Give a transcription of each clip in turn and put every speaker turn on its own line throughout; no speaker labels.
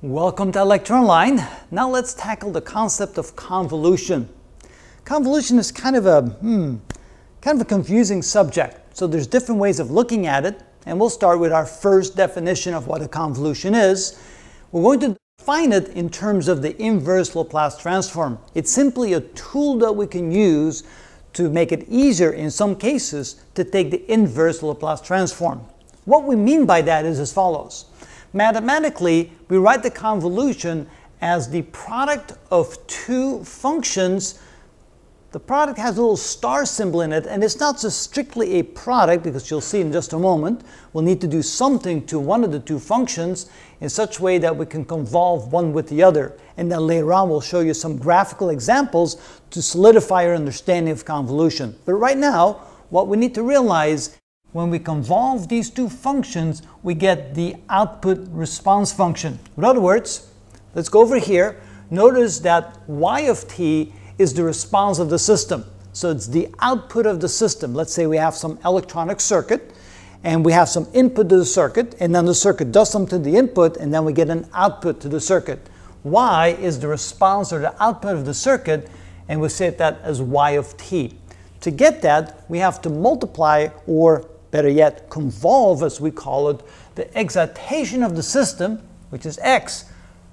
Welcome to ilectureonline. Now let's tackle the concept of convolution. Convolution is kind of a hmm, kind of a confusing subject. So there's different ways of looking at it, and we'll start with our first definition of what a convolution is. We're going to define it in terms of the inverse Laplace transform. It's simply a tool that we can use to make it easier in some cases to take the inverse Laplace transform. What we mean by that is as follows. Mathematically, we write the convolution as the product of two functions. The product has a little star symbol in it, and it's not just strictly a product, because you'll see in just a moment. We'll need to do something to one of the two functions in such a way that we can convolve one with the other. And then later on, we'll show you some graphical examples to solidify your understanding of convolution. But right now, what we need to realize when we convolve these two functions, we get the output response function. In other words, let's go over here. Notice that y of t is the response of the system. So it's the output of the system. Let's say we have some electronic circuit and we have some input to the circuit and then the circuit does something to the input and then we get an output to the circuit. Y is the response or the output of the circuit and we say that as y of t. To get that, we have to multiply or better yet, convolve, as we call it, the excitation of the system, which is x,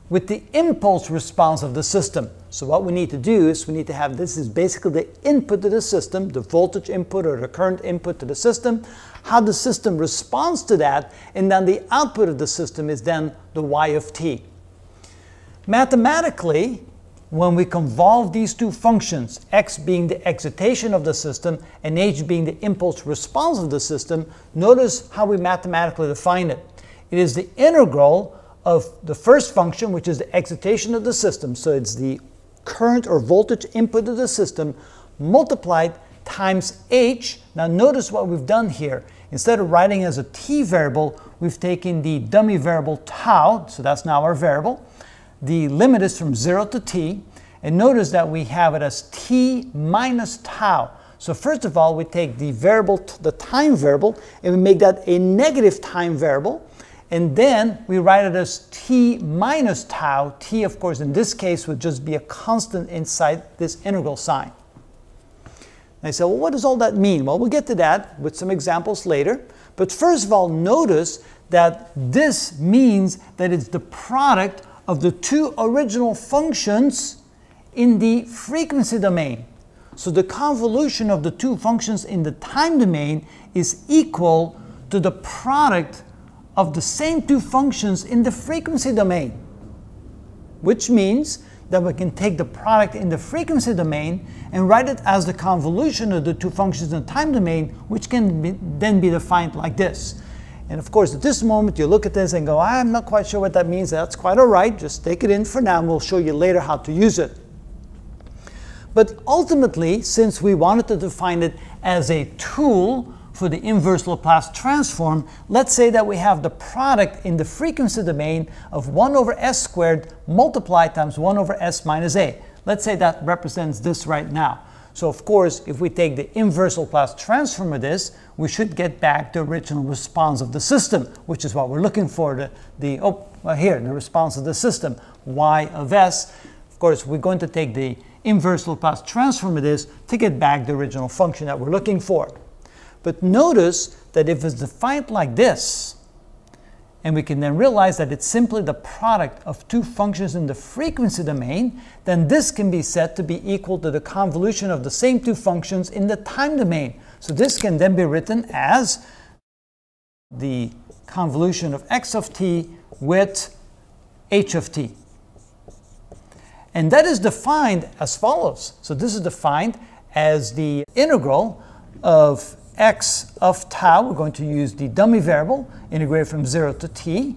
with the impulse response of the system. So what we need to do is we need to have this is basically the input to the system, the voltage input or the current input to the system, how the system responds to that, and then the output of the system is then the y of t. Mathematically, when we convolve these two functions, x being the excitation of the system and h being the impulse response of the system, notice how we mathematically define it. It is the integral of the first function, which is the excitation of the system, so it's the current or voltage input of the system, multiplied times h. Now notice what we've done here. Instead of writing as a t variable, we've taken the dummy variable tau, so that's now our variable, the limit is from 0 to t. And notice that we have it as t minus tau. So first of all, we take the variable, the time variable, and we make that a negative time variable. And then we write it as t minus tau. t, of course, in this case would just be a constant inside this integral sign. And I say, well, what does all that mean? Well, we'll get to that with some examples later. But first of all, notice that this means that it's the product of the two original functions in the frequency domain. So the convolution of the two functions in the time domain is equal to the product of the same two functions in the frequency domain, which means that we can take the product in the frequency domain and write it as the convolution of the two functions in the time domain, which can be, then be defined like this. And of course, at this moment, you look at this and go, I'm not quite sure what that means. That's quite all right. Just take it in for now, and we'll show you later how to use it. But ultimately, since we wanted to define it as a tool for the inverse Laplace transform, let's say that we have the product in the frequency domain of 1 over s squared multiplied times 1 over s minus a. Let's say that represents this right now. So of course, if we take the inverse Laplace transform of this, we should get back the original response of the system, which is what we're looking for, the, the oh, well here, the response of the system, y of s. Of course, we're going to take the inverse Laplace transform of this to get back the original function that we're looking for. But notice that if it's defined like this, and we can then realize that it's simply the product of two functions in the frequency domain, then this can be said to be equal to the convolution of the same two functions in the time domain. So this can then be written as the convolution of x of t with h of t. And that is defined as follows. So this is defined as the integral of x of tau, we're going to use the dummy variable, integrate from 0 to t,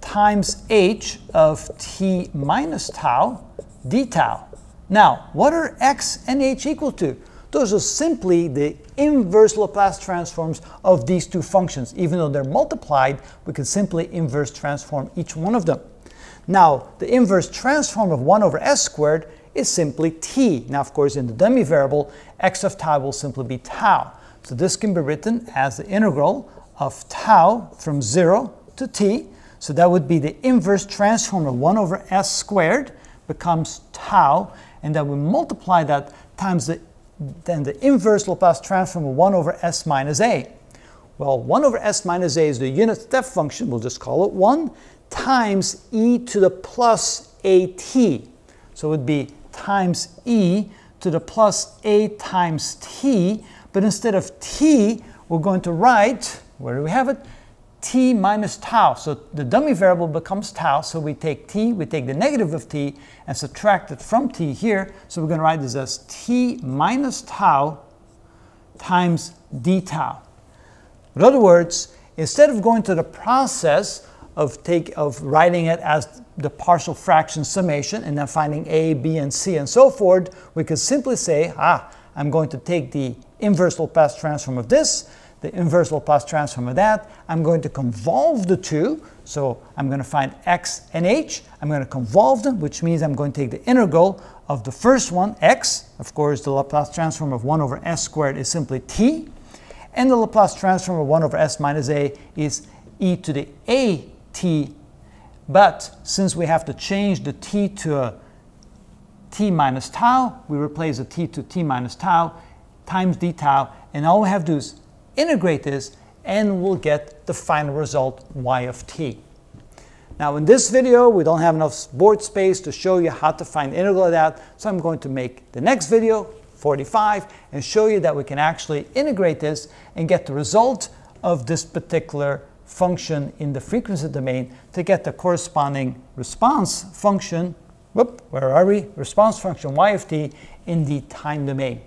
times h of t minus tau d tau. Now, what are x and h equal to? Those are simply the inverse Laplace transforms of these two functions. Even though they're multiplied, we can simply inverse transform each one of them. Now, the inverse transform of 1 over s squared is simply t. Now, of course, in the dummy variable, x of tau will simply be tau. So this can be written as the integral of tau from 0 to t. So that would be the inverse transform of 1 over s squared becomes tau, and then we multiply that times the, then the inverse Laplace transform of 1 over s minus a. Well, 1 over s minus a is the unit step function, we'll just call it 1, times e to the plus at. So it would be times e to the plus a times t, but instead of t, we're going to write, where do we have it? t minus tau. So the dummy variable becomes tau, so we take t, we take the negative of t, and subtract it from t here. So we're going to write this as t minus tau times d tau. In other words, instead of going to the process of, take, of writing it as the partial fraction summation and then finding a, b, and c and so forth, we could simply say, ah, I'm going to take the inverse Laplace transform of this, the inverse Laplace transform of that. I'm going to convolve the two. So I'm going to find x and h. I'm going to convolve them, which means I'm going to take the integral of the first one, x. Of course, the Laplace transform of 1 over s squared is simply t. And the Laplace transform of 1 over s minus a is e to the a t. But since we have to change the t to a t minus tau, we replace the t to t minus tau times d tau. And all we have to do is integrate this and we'll get the final result y of t. Now in this video we don't have enough board space to show you how to find the integral of that so I'm going to make the next video 45 and show you that we can actually integrate this and get the result of this particular function in the frequency domain to get the corresponding response function, whoop, where are we? Response function y of t in the time domain.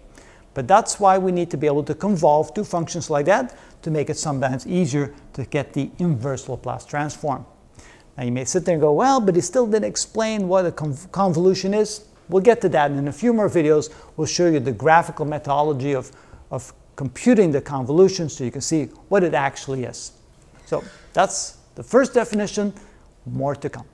But that's why we need to be able to convolve two functions like that to make it sometimes easier to get the inverse Laplace transform. Now you may sit there and go, well, but he still didn't explain what a convolution is. We'll get to that in a few more videos. We'll show you the graphical methodology of, of computing the convolution so you can see what it actually is. So that's the first definition, more to come.